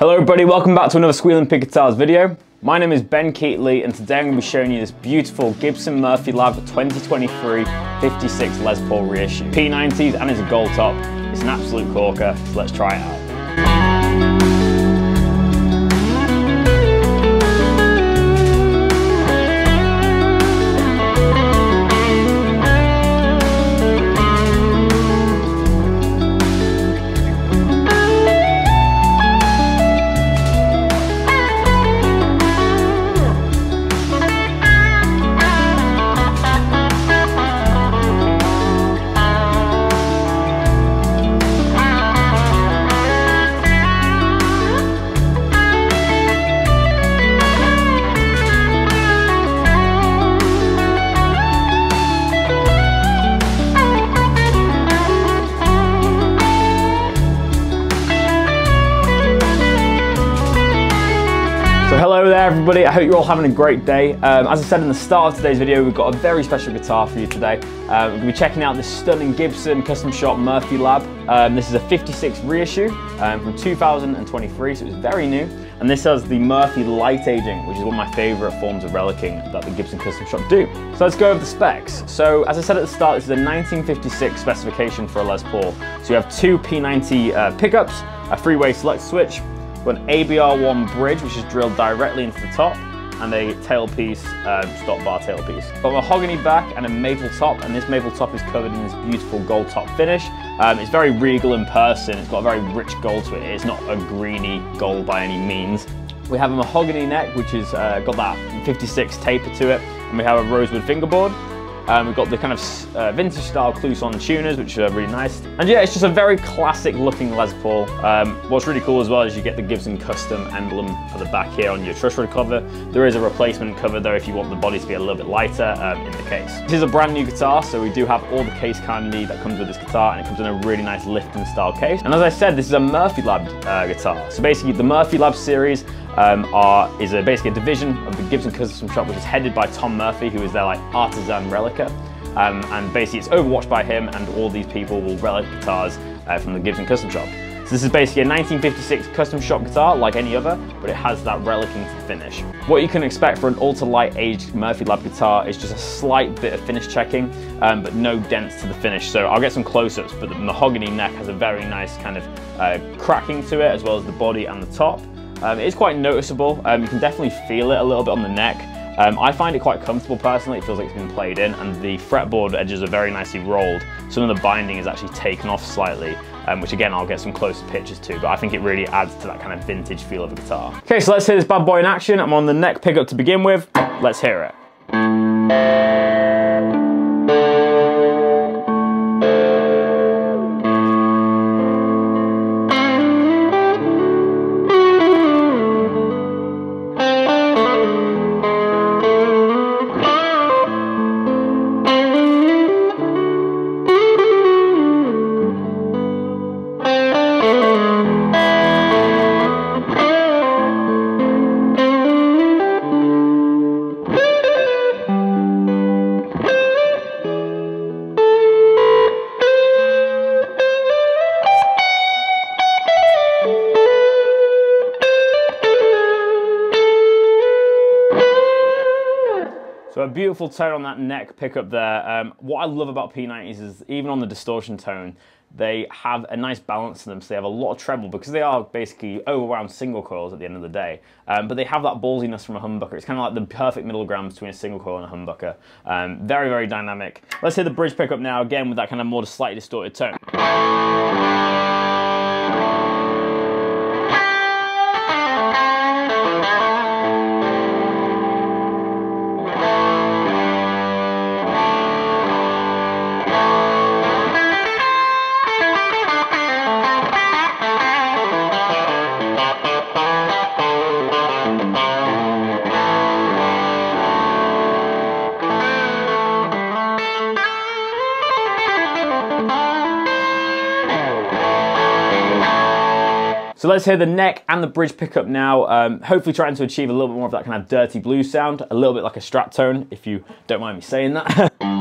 Hello everybody, welcome back to another Squealing Pig Guitars video. My name is Ben Keatley and today I'm going to be showing you this beautiful Gibson Murphy Lab 2023 56 Les Paul reissue. P90s and it's a gold top. It's an absolute corker, so let's try it out. Hello there everybody, I hope you're all having a great day. Um, as I said in the start of today's video, we've got a very special guitar for you today. Uh, we're going to be checking out this stunning Gibson custom shop Murphy Lab. Um, this is a 56 reissue um, from 2023, so it's very new. And this has the Murphy light aging, which is one of my favorite forms of relicking that the Gibson custom shop do. So let's go over the specs. So as I said at the start, this is a 1956 specification for a Les Paul. So you have two P90 uh, pickups, a three-way select switch, got an ABR1 bridge, which is drilled directly into the top, and a tailpiece, um, stop bar tailpiece. Got a mahogany back and a maple top, and this maple top is covered in this beautiful gold top finish. Um, it's very regal in person, it's got a very rich gold to it. It's not a greeny gold by any means. We have a mahogany neck, which has uh, got that 56 taper to it, and we have a rosewood fingerboard. Um, we've got the kind of uh, vintage style Kluson tuners, which are really nice. And yeah, it's just a very classic looking Les Paul. Um, what's really cool as well is you get the Gibson custom emblem at the back here on your truss rod cover. There is a replacement cover though if you want the body to be a little bit lighter um, in the case. This is a brand new guitar, so we do have all the case candy that comes with this guitar and it comes in a really nice Lifton style case. And as I said, this is a Murphy Lab uh, guitar. So basically the Murphy Lab series um, are, is a, basically a division of the Gibson Custom Shop, which is headed by Tom Murphy, who is their like artisan relica. Um, and basically it's overwatched by him and all these people will relic guitars uh, from the Gibson Custom Shop. So this is basically a 1956 custom shop guitar like any other, but it has that relicking finish. What you can expect for an ultra light aged Murphy Lab guitar is just a slight bit of finish checking, um, but no dents to the finish. So I'll get some close-ups, but the mahogany neck has a very nice kind of uh, cracking to it, as well as the body and the top. Um, it is quite noticeable. Um, you can definitely feel it a little bit on the neck. Um, I find it quite comfortable personally. It feels like it's been played in and the fretboard edges are very nicely rolled. Some of the binding is actually taken off slightly, um, which again, I'll get some closer pictures to, but I think it really adds to that kind of vintage feel of a guitar. Okay, so let's hear this bad boy in action. I'm on the neck pickup to begin with. Let's hear it. Beautiful tone on that neck pickup there. Um, what I love about P90s is even on the distortion tone, they have a nice balance to them. So they have a lot of treble because they are basically overwound single coils at the end of the day. Um, but they have that ballsiness from a humbucker. It's kind of like the perfect middle ground between a single coil and a humbucker. Um, very, very dynamic. Let's hear the bridge pickup now again with that kind of more slightly distorted tone. So let's hear the neck and the bridge pickup now. Um, hopefully trying to achieve a little bit more of that kind of dirty blue sound, a little bit like a strat tone, if you don't mind me saying that.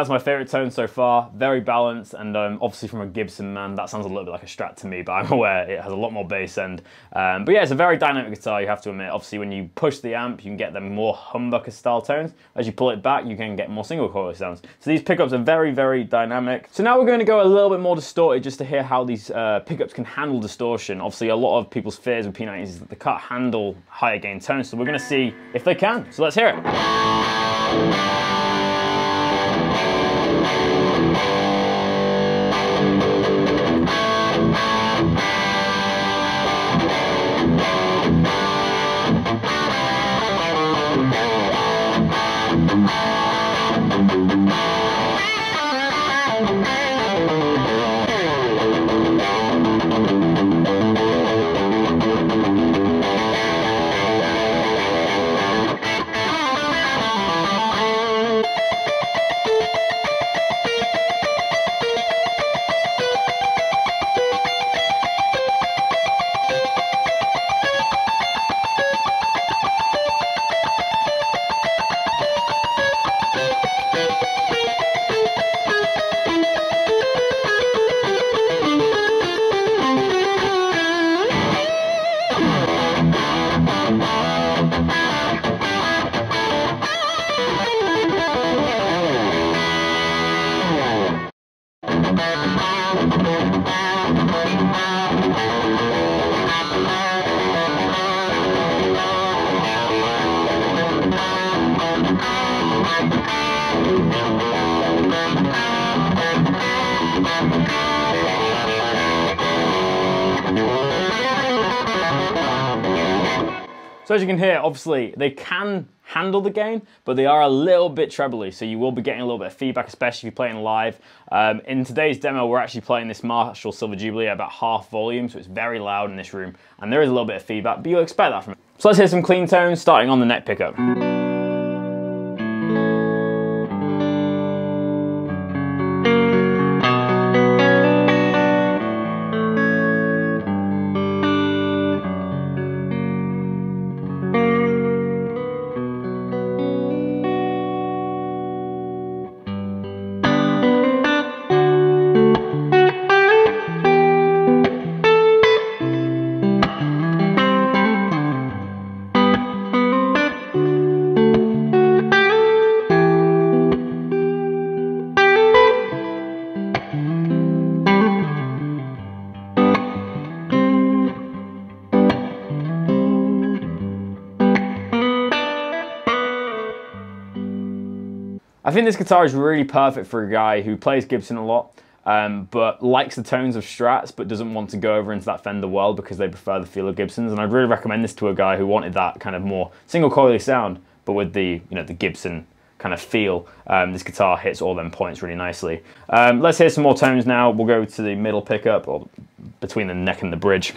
that's my favorite tone so far. Very balanced, and um, obviously from a Gibson man, that sounds a little bit like a Strat to me, but I'm aware it has a lot more bass end. Um, but yeah, it's a very dynamic guitar, you have to admit. Obviously, when you push the amp, you can get them more humbucker style tones. As you pull it back, you can get more single coil sounds. So these pickups are very, very dynamic. So now we're going to go a little bit more distorted just to hear how these uh, pickups can handle distortion. Obviously, a lot of people's fears with P90s is that they can't handle higher gain tones, so we're going to see if they can. So let's hear it. Thank you. So as you can hear, obviously they can handle the gain, but they are a little bit trebly, so you will be getting a little bit of feedback, especially if you're playing live. Um, in today's demo, we're actually playing this Marshall Silver Jubilee at about half volume, so it's very loud in this room, and there is a little bit of feedback, but you'll expect that from it. So let's hear some clean tones, starting on the neck pickup. I think this guitar is really perfect for a guy who plays Gibson a lot, um, but likes the tones of Strats, but doesn't want to go over into that Fender world because they prefer the feel of Gibsons. And I'd really recommend this to a guy who wanted that kind of more single coily sound, but with the you know the Gibson kind of feel. Um, this guitar hits all them points really nicely. Um, let's hear some more tones now. We'll go to the middle pickup or between the neck and the bridge.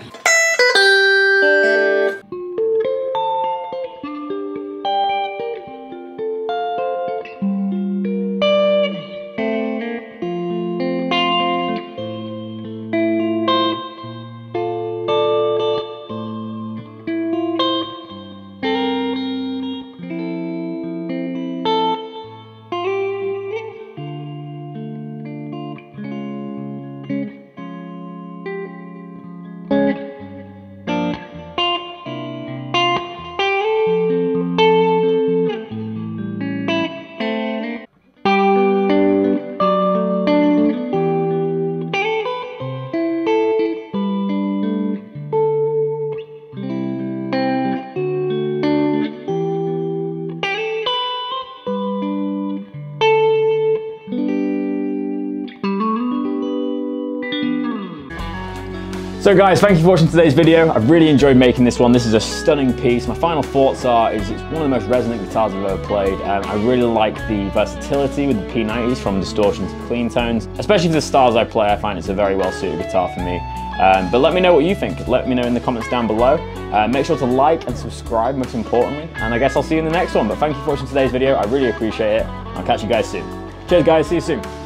So guys, thank you for watching today's video. I've really enjoyed making this one. This is a stunning piece. My final thoughts are, is it's one of the most resonant guitars I've ever played. Um, I really like the versatility with the P90s from distortion to clean tones. Especially for the styles I play, I find it's a very well suited guitar for me. Um, but let me know what you think. Let me know in the comments down below. Uh, make sure to like and subscribe, most importantly. And I guess I'll see you in the next one. But thank you for watching today's video. I really appreciate it. I'll catch you guys soon. Cheers guys, see you soon.